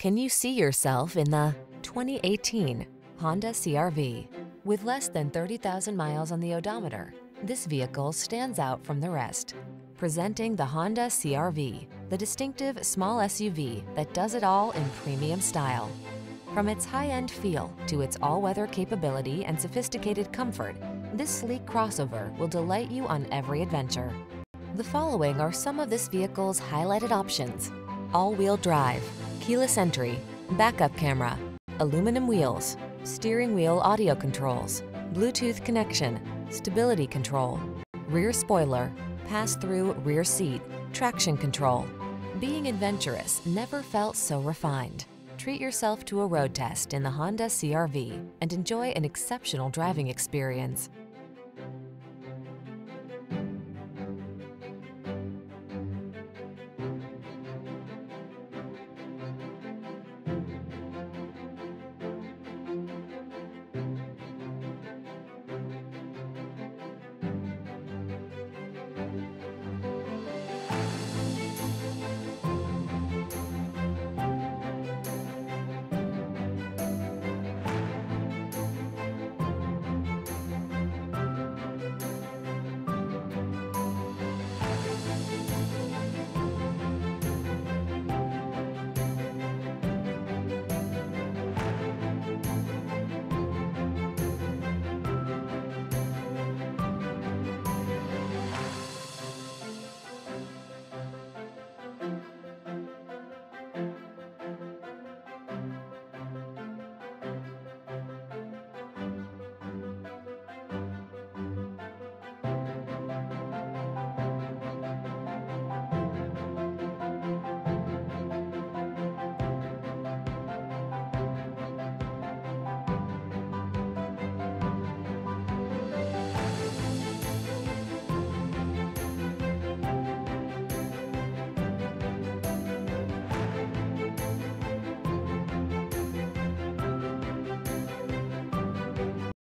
Can you see yourself in the 2018 Honda CRV? With less than 30,000 miles on the odometer, this vehicle stands out from the rest. Presenting the Honda CRV, the distinctive small SUV that does it all in premium style. From its high-end feel to its all-weather capability and sophisticated comfort, this sleek crossover will delight you on every adventure. The following are some of this vehicle's highlighted options. All-wheel drive, keyless entry, backup camera, aluminum wheels, steering wheel audio controls, Bluetooth connection, stability control, rear spoiler, pass-through rear seat, traction control. Being adventurous never felt so refined. Treat yourself to a road test in the Honda CRV and enjoy an exceptional driving experience.